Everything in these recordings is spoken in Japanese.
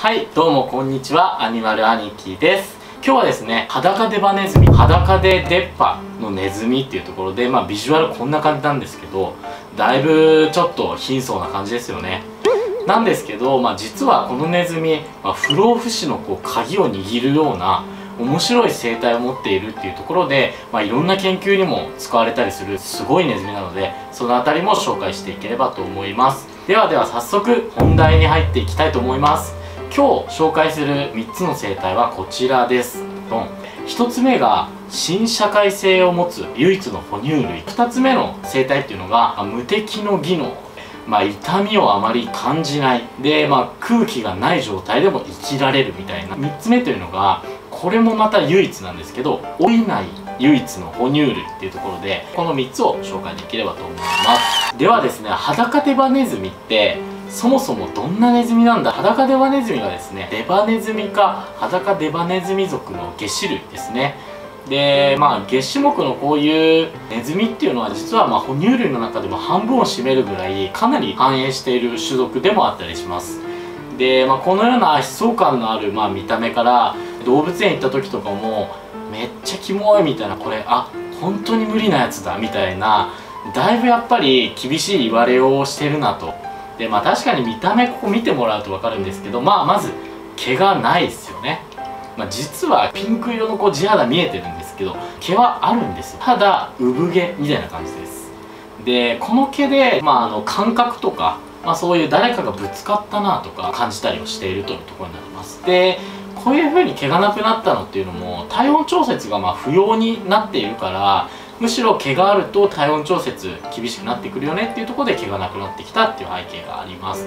はいどうもこんにちはアニマル兄貴です。今日はですね裸デバネズミ裸で出っ歯のネズミっていうところでまあビジュアルこんな感じなんですけどだいぶちょっと貧相な感じですよね。なんですけど、まあ、実はこのネズミ、まあ、不老不死のこう鍵を握るような面白い生態を持っているっていうところで、まあ、いろんな研究にも使われたりするすごいネズミなのでその辺りも紹介していければと思います。ではでは早速本題に入っていきたいと思います。今日紹介する3つの生態はこちらです。ドン。1つ目が新社会性を持つ唯一の哺乳類。2つ目の生態っていうのが無敵の技能。まあ、痛みをあまり感じない。で、まあ、空気がない状態でも生きられるみたいな。3つ目というのがこれもまた唯一なんですけど老いない唯一の哺乳類っていうところでこの3つを紹介できればと思います。ではですね裸手羽ネズミってそもそもどんなネズミなんだ？裸デバネズミはですねデバネズミか裸デバネズミ属の下種類ですね。でまあ月種目のこういうネズミっていうのは実はま哺乳類の中でも半分を占めるぐらいかなり繁栄している種族でもあったりします。で、まあ、このような悲壮感のあるま見た目から動物園行った時とかもめっちゃキモいみたいなこれあ本当に無理なやつだみたいなだいぶやっぱり厳しい言われをしてるなと。でまあ確かに見た目ここ見てもらうと分かるんですけどまあまず毛がないですよね。まあ、実はピンク色のこう地肌見えてるんですけど毛はあるんですよ。ただ産毛みたいな感じです。でこの毛で、まあ、あの感覚とか、まあ、そういう誰かがぶつかったなとか感じたりをしているというところになります。でこういう風に毛がなくなったのっていうのも体温調節がま不要になっているからむしろ毛があると体温調節厳しくなってくるよねっていうとこで毛がなくなってきたっていう背景があります。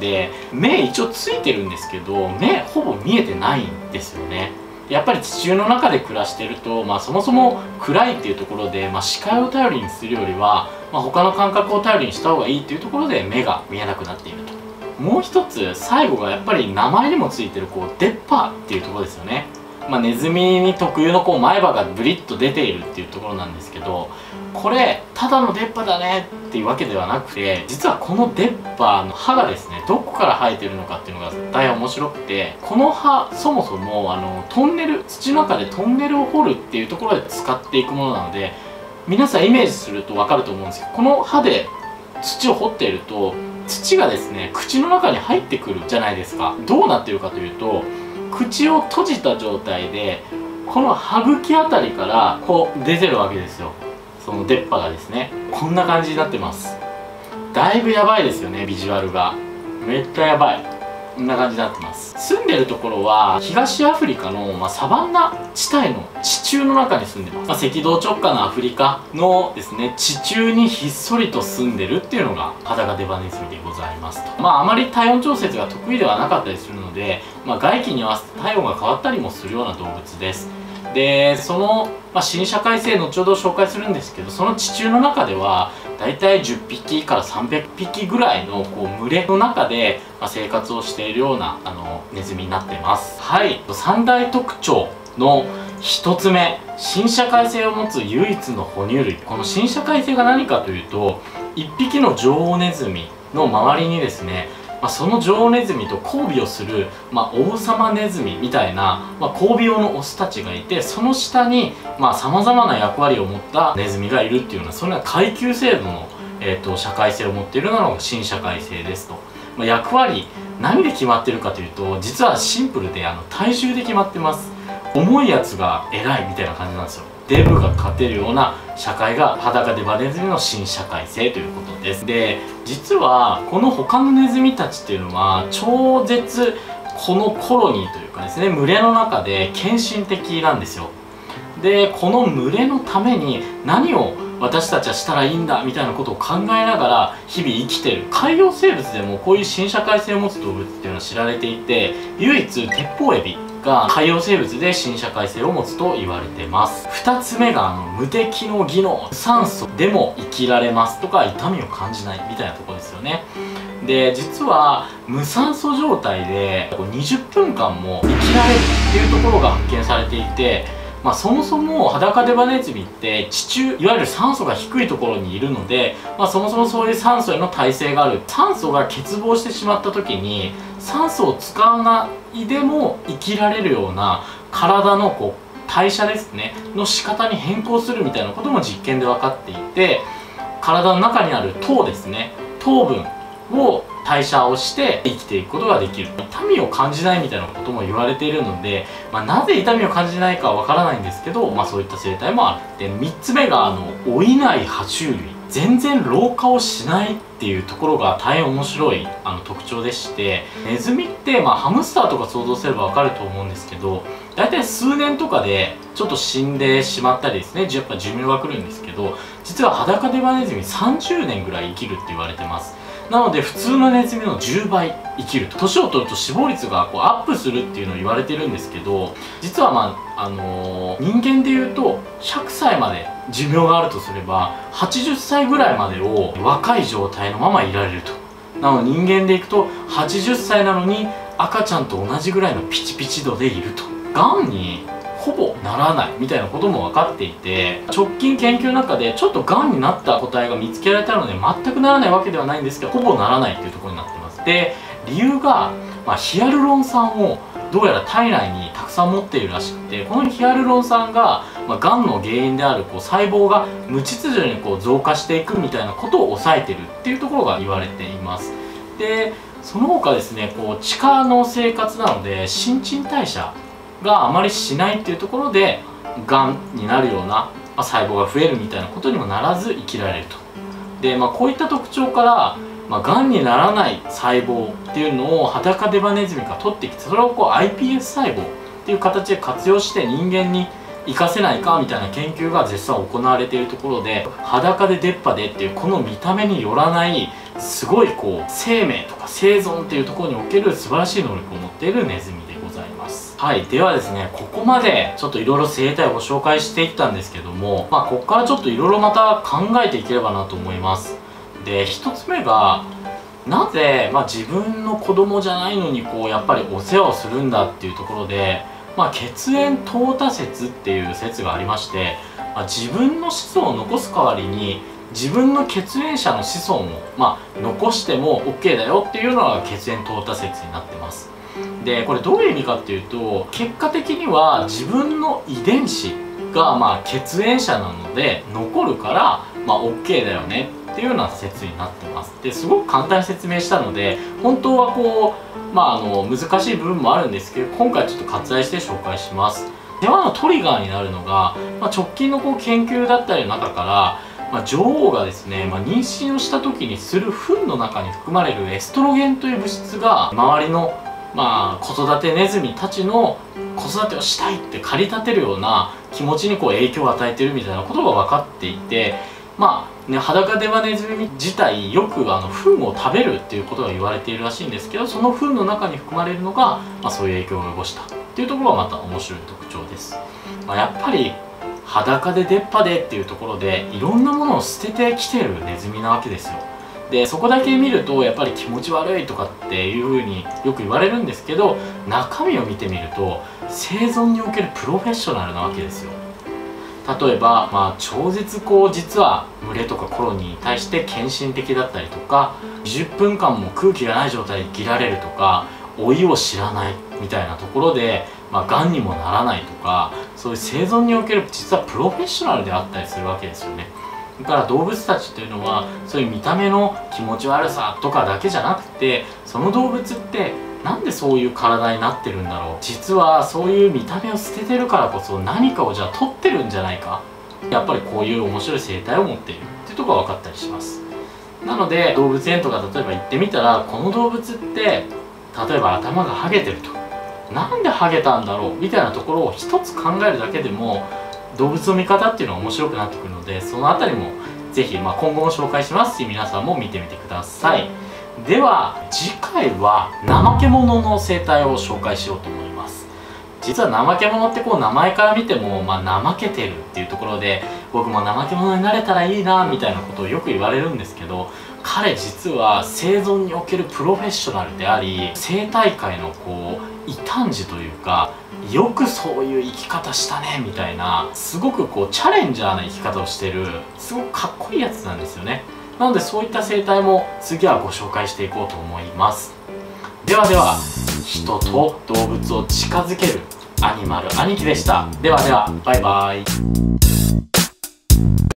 で目一応ついてるんですけど目ほぼ見えてないんですよね。やっぱり地中の中で暮らしてると、まあ、そもそも暗いっていうところで、まあ、視界を頼りにするよりは、まあ、他の感覚を頼りにした方がいいっていうところで目が見えなくなっていると。もう一つ最後がやっぱり名前にもついてるこう出っ歯っていうところですよね。まあ、ネズミに特有のこう前歯がブリッと出ているっていうところなんですけどこれただの出っ歯だねっていうわけではなくて実はこの出っ歯の歯がですねどこから生えてるのかっていうのが大変面白くてこの歯そもそもあのトンネル土の中でトンネルを掘るっていうところで使っていくものなので皆さんイメージすると分かると思うんですけどこの歯で土を掘っていると土がですね口の中に入ってくるじゃないですか。どうなってるかというと口を閉じた状態でこの歯茎あたりからこう出てるわけですよ。その出っ歯がですね。こんな感じになってます。だいぶやばいですよねビジュアルが。めっちゃやばい。こんな感じになってます。住んでるところは東アフリカの、まあ、サバンナ地帯の地中の中に住んでます、まあ、赤道直下のアフリカのですね地中にひっそりと住んでるっていうのが裸デバネズミでございますと。まああまり体温調節が得意ではなかったりするので、まあ、外気に合わせて体温が変わったりもするような動物です。でその、まあ、新社会性後ほど紹介するんですけどその地中の中ではだいたい10匹から300匹ぐらいのこう群れの中で、生活をしているようなあのネズミになってます。はい。三大特徴の1つ目新社会性を持つ唯一の哺乳類。この新社会性が何かというと1匹の女王ネズミの周りにですねまあ、その女王ネズミと交尾をする、まあ、王様ネズミみたいな、まあ、交尾用のオスたちがいてその下にさまざ、まな役割を持ったネズミがいるっていうのはそれは階級制度の、えーと、社会性を持っているのが新社会性ですと、ま、役割何で決まってるかというと実はシンプルであの体重で決まってます。重いやつが偉いみたいな感じなんですよ。デブが勝てるような社会が裸でバネズミの新社会性ということです。で実はこの他のネズミたちっていうのは超絶このコロニーというかですね群れの中で献身的なんですよ。でこの群れのために何を私たちはしたらいいんだみたいなことを考えながら日々生きてる。海洋生物でもこういう新社会性を持つ動物っていうのは知られていて唯一鉄砲エビが海洋生物で新社会性を持つと言われてます。2つ目があの無敵の技能。酸素でも生きられますとか痛みを感じないみたいなとこですよね。で実は無酸素状態で20分間も生きられるっていうところが発見されていてまあ、そもそも裸デバネズミって地中いわゆる酸素が低いところにいるので、まあ、そもそもそういう酸素への耐性がある。酸素が欠乏してしまった時に酸素を使わないでも生きられるような体のこう代謝ですねの仕方に変更するみたいなことも実験で分かっていて体の中にある糖ですね。糖分。を代謝をして生きていくことができる。痛みを感じないみたいなことも言われているので、まあ、なぜ痛みを感じないかはわからないんですけど、まあ、そういった生態もある。で3つ目があの老いない爬虫類。全然老化をしないっていうところが大変面白いあの特徴でして。ネズミって、まあ、ハムスターとか想像すればわかると思うんですけど大体数年とかでちょっと死んでしまったりですね。やっぱ寿命が来るんですけど実は裸デバネズミ30年ぐらい生きるって言われてます。なので普通のネズミの10倍生きると。年を取ると死亡率がこうアップするっていうのを言われてるんですけど実はまああのー、人間でいうと100歳まで寿命があるとすれば80歳ぐらいまでを若い状態のままいられると。なので人間でいくと80歳なのに赤ちゃんと同じぐらいのピチピチ度でいると。がんにほぼならないみたいなことも分かっていて直近研究の中でちょっとがんになった個体が見つけられたので全くならないわけではないんですけどほぼならないっていうところになってます。で理由が、まあ、ヒアルロン酸をどうやら体内にたくさん持っているらしくてこのヒアルロン酸が、まあ、がんの原因であるこう細胞が無秩序にこう増加していくみたいなことを抑えてるっていうところが言われています。でその他ですねこう地下の生活なので新陳代謝があまりしないっていうところでがんになるような、細胞が増えるみたいなことにもならず生きられると。で、まあ、こういった特徴からまあ、がんにならない細胞っていうのを裸デバネズミが取ってきてそれをこう iPS 細胞っていう形で活用して人間に活かせないかみたいな研究が絶賛行われているところで裸で出っ歯でっていうこの見た目によらないすごいこう生命とか生存っていうところにおける素晴らしい能力を持っているネズミ。はいではですねここまでちょっといろいろ生態をご紹介していったんですけどもまあここからちょっといろいろまた考えていければなと思います。で1つ目がなぜ、まあ、自分の子供じゃないのにこうやっぱりお世話をするんだっていうところで、まあ、血縁淘汰説っていう説がありまして、まあ、自分の子孫を残す代わりに自分の血縁者の子孫を、まあ、残しても OK だよっていうのが血縁淘汰説になってます。でこれどういう意味かっていうと結果的には自分の遺伝子がまあ血縁者なので残るからまあ OK だよねっていうような説になってます。ですごく簡単に説明したので本当はこうまああの難しい部分もあるんですけど今回ちょっと割愛して紹介します。世話のトリガーになるのが、まあ、直近のこう研究だったりの中からまあ、女王がですね、まあ、妊娠をした時にする糞の中に含まれるエストロゲンという物質が周りの、まあ、子育てネズミたちの子育てをしたいって駆り立てるような気持ちにこう影響を与えてるみたいなことが分かっていてまあね、裸デバネズミ自体よくあの糞を食べるっていうことが言われているらしいんですけどその糞の中に含まれるのが、まあ、そういう影響を及ぼしたっていうところがまた面白い特徴です、まあ、やっぱり裸で出っ歯でっていうところでいろんなものを捨ててきてるネズミなわけですよ。でそこだけ見るとやっぱり気持ち悪いとかっていう風によく言われるんですけど中身を見てみると生存におけるプロフェッショナルなわけですよ。例えば、まあ、超絶こう実は群れとかコロニーに対して献身的だったりとか20分間も空気がない状態で生きられるとか老いを知らないみたいなところで、まあ、癌にもならないとかそういう生存における実はプロフェッショナルであったりするわけですよね。から動物たちっていうのはそういう見た目の気持ち悪さとかだけじゃなくてその動物ってなんでそういう体になってるんだろう？実はそういう見た目を捨ててるからこそ何かをじゃあ取ってるんじゃないか？やっぱりこういう面白い生態を持っている。っていうところが分かったりします。なので動物園とか例えば行ってみたらこの動物って例えば頭がハゲてると。なんでハゲたんだろう？みたいなところを一つ考えるだけでも動物の見方っていうのは面白くなってくるのでその辺りも是非、まあ、今後も紹介しますし皆さんも見てみてください。では次回は怠け者の生態を紹介しようと思います。実は怠け者ってこう名前から見ても、まあ、怠けてるっていうところで僕も怠け者になれたらいいなみたいなことをよく言われるんですけど彼実は生存におけるプロフェッショナルであり生態界のこう異端児というかよくそういう生き方したねみたいなすごくこうチャレンジャーな生き方をしてるすごくかっこいいやつなんですよね。なのでそういった生態も次はご紹介していこうと思います。ではでは人と動物を近づけるアニマル兄貴でした。ではではバイバイ。